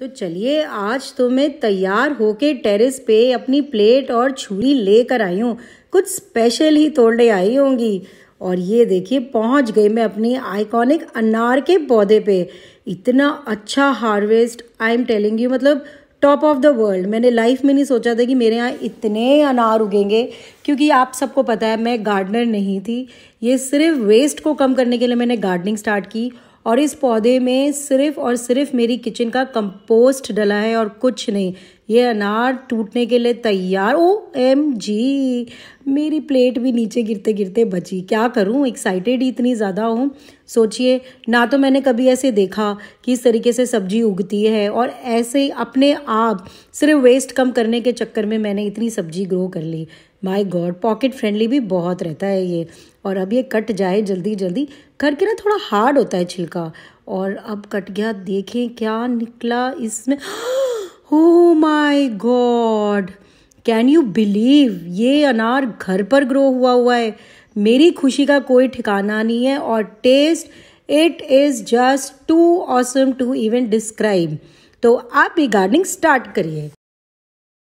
तो चलिए, आज तो मैं तैयार होके टेरेस पे अपनी प्लेट और छुरी लेकर आई हूँ। कुछ स्पेशल ही तोड़े आई होंगी। और ये देखिए, पहुँच गई मैं अपनी आइकॉनिक अनार के पौधे पे। इतना अच्छा harvest I am telling you मतलब टॉप ऑफ़ द वर्ल्ड मैंने लाइफ में नहीं सोचा था कि मेरे यहाँ इतने अनार उगेंगे, क्योंकि आप सबको पता है, मैं गार्डनर नहीं थी। ये सिर्फ़ वेस्ट को कम करने के लिए मैंने गार्डनिंग स्टार्ट की और इस पौधे में सिर्फ़ और सिर्फ़ मेरी किचन का कंपोस्ट डला है और कुछ नहीं। ये अनार टूटने के लिए तैयार। ओ एम जी मेरी प्लेट भी नीचे गिरते गिरते बची। क्या करूँ? एक्साइटेड ही इतनी ज़्यादा हूँ। सोचिए, ना तो मैंने कभी ऐसे देखा कि इस तरीके से सब्ज़ी उगती है और ऐसे अपने आप सिर्फ़ वेस्ट कम करने के चक्कर में मैंने इतनी सब्ज़ी ग्रो कर ली। माय गॉड पॉकेट फ्रेंडली भी बहुत रहता है ये। और अब ये कट जाए जल्दी जल्दी, करके ना थोड़ा हार्ड होता है छिलका। और अब कट गया, देखें क्या निकला इसमें। हो my god can you believe ये अनार घर पर ग्रो हुआ हुआ है। मेरी खुशी का कोई ठिकाना नहीं है और taste it is just too awesome to even describe तो आप भी गार्डनिंग स्टार्ट करिए।